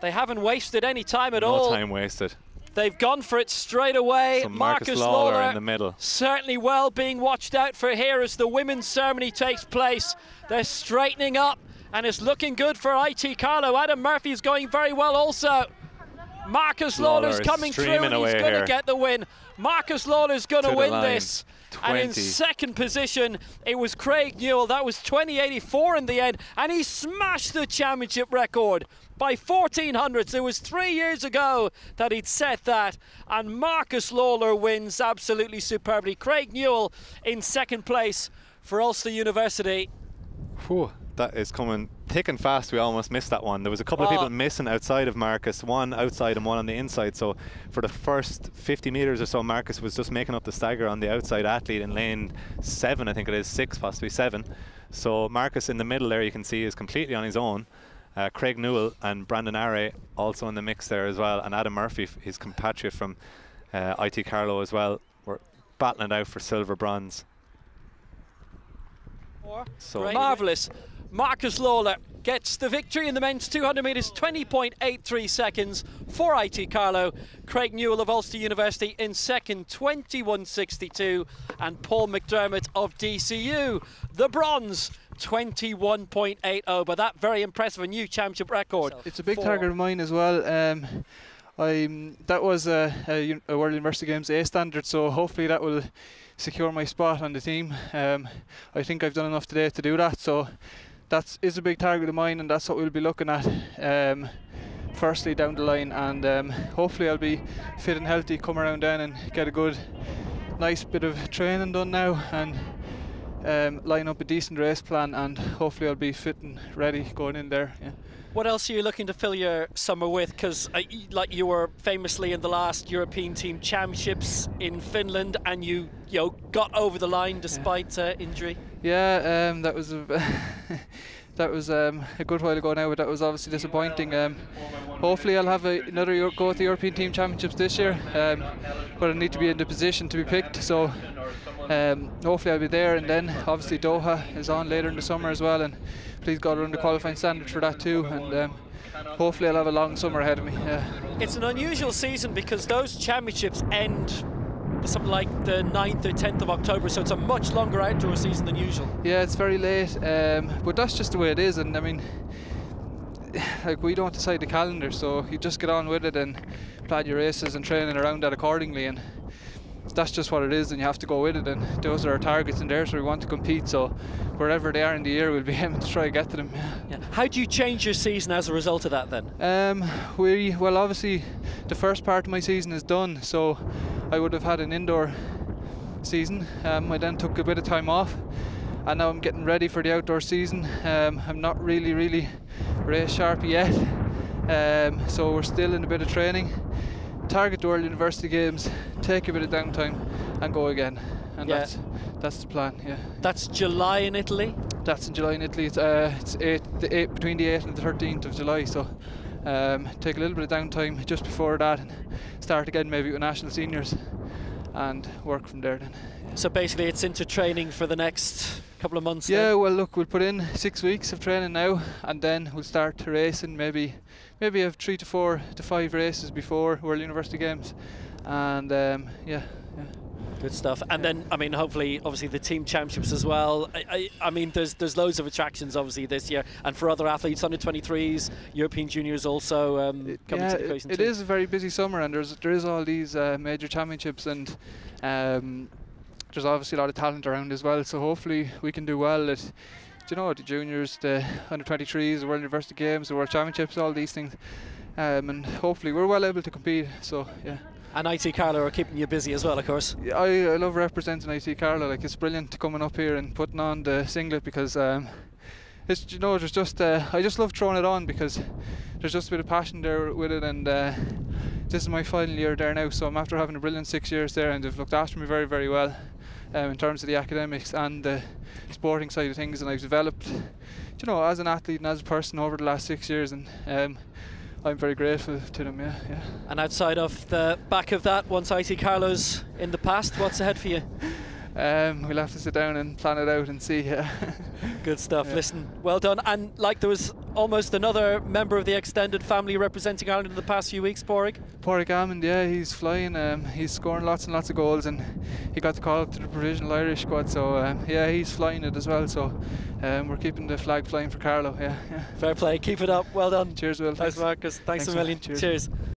They haven't wasted any time at no all. No time wasted. They've gone for it straight away. So Marcus Lawler in the middle. Certainly well being watched out for here as the women's ceremony takes place. They're straightening up and it's looking good for IT Carlow. Adam Murphy is going very well also. Marcus Lawler is coming through and he's going to get the win. Marcus Lawler is going To win line. this. And in second position, it was Craig Newell. That was 2084 in the end, and he smashed the championship record by 14 hundredths. It was three years ago that he'd set that, and Marcus Lawler wins absolutely superbly. Craig Newell in second place for Ulster University. Whew, that is coming thick and fast. We almost missed that one. There was a couple of Oh. people missing outside of Marcus, one outside and one on the inside. So for the first 50 metres or so, Marcus was just making up the stagger on the outside athlete in lane seven, I think it is, six, possibly seven. So Marcus in the middle there, you can see, is completely on his own. Uh, Craig Newell and Brandon Arrey also in the mix there as well, and Adam Murphy, his compatriot from uh, IT Carlow as well, were battling it out for silver bronze. So Right. Marcus Lawler gets the victory in the men's 200 metres, 20.83 seconds for IT Carlow. Craig Newell of Ulster University in second, 21.62. And Paul McDermott of DCU, the bronze, 21.80. But that very impressive, a new championship record. It's a big for- target of mine as well. Um, I'm that was a, a, a World University Games A standard, so hopefully that will secure my spot on the team. Um, I think I've done enough today to do that, so that is a big target of mine, and that's what we'll be looking at. Um, firstly down the line, and um, hopefully I'll be fit and healthy, come around then and get a good, nice bit of training done now, and um, line up a decent race plan, and hopefully I'll be fit and ready going in there. Yeah. What else are you looking to fill your summer with? Because uh, like you were famously in the last European Team Championships in Finland, and you you know got over the line despite uh, injury. Yeah, um, that was a that was um, a good while ago now, but that was obviously disappointing. Um, hopefully, I'll have a, another Euro- go at the European Team Championships this year, um, but I need to be in the position to be picked. So um, hopefully, I'll be there, and then obviously Doha is on later in the summer as well, and please God run the qualifying standard for that too, and. Um, Hopefully, I'll have a long summer ahead of me. Yeah. It's an unusual season because those championships end something like the 9th or 10th of October, so it's a much longer outdoor season than usual. Yeah, it's very late, um, but that's just the way it is. And I mean, like we don't decide the calendar, so you just get on with it and plan your races and training around that accordingly. And that's just what it is, and you have to go with it. And those are our targets, and there's where we want to compete. So wherever they are in the year, we'll be aiming to try to get to them. Yeah. How do you change your season as a result of that then? Um, we well, obviously, the first part of my season is done, so I would have had an indoor season. Um, I then took a bit of time off, and now I'm getting ready for the outdoor season. Um, I'm not really, really race sharp yet, um, so we're still in a bit of training. Target the World University Games, take a bit of downtime, and go again. And Yeah. that's that's the plan. Yeah. That's July in Italy. That's in July in Italy. It's, uh, it's eight, the eight, between the 8th and the 13th of July. So um, take a little bit of downtime just before that and start again maybe with national seniors and work from there then. So basically, it's into training for the next couple of months. Yeah, then? well look, we'll put in six weeks of training now and then we'll start racing maybe maybe have three to four to five races before World University Games. And um, yeah, yeah. Good stuff. And then, I mean, hopefully, obviously, the team championships as well. I, I, I mean, there's there's loads of attractions, obviously, this year. And for other athletes, under 23s, European juniors also um, coming yeah, to the it- equation it too. is a very busy summer, and there's there is all these uh, major championships, and um, there's obviously a lot of talent around as well. So hopefully we can do well at, you know, the juniors, the under 23s, the World University Games, the World Championships, all these things, um, and hopefully we're well able to compete. So yeah. And IT Carlow are keeping you busy as well, of course. Yeah, I, I love representing IT Carlow. Like it's brilliant to coming up here and putting on the singlet because um, it's you know there's just uh, I just love throwing it on because there's just a bit of passion there with it and uh, this is my final year there now so I'm after having a brilliant six years there and they've looked after me very very well um, in terms of the academics and the sporting side of things and I've developed you know as an athlete and as a person over the last six years and um, I'm very grateful to them yeah yeah And outside of the back of that, once I see Carlow's in the past, what's ahead for you? um, we'll have to sit down and plan it out and see yeah Good stuff. Yeah. Listen, well done. And like there was almost another member of the extended family representing Ireland in the past few weeks, Pádraig. Pádraig Amond, yeah, he's flying. Um, he's scoring lots and lots of goals, and he got the call up to the provisional Irish squad. So um, yeah, he's flying it as well. So um, we're keeping the flag flying for Carlow. Yeah, yeah. Fair play. Keep it up. Well done. Cheers, Will. Thanks, Marcus. Thanks, Thanks, a million. Cheers. Cheers.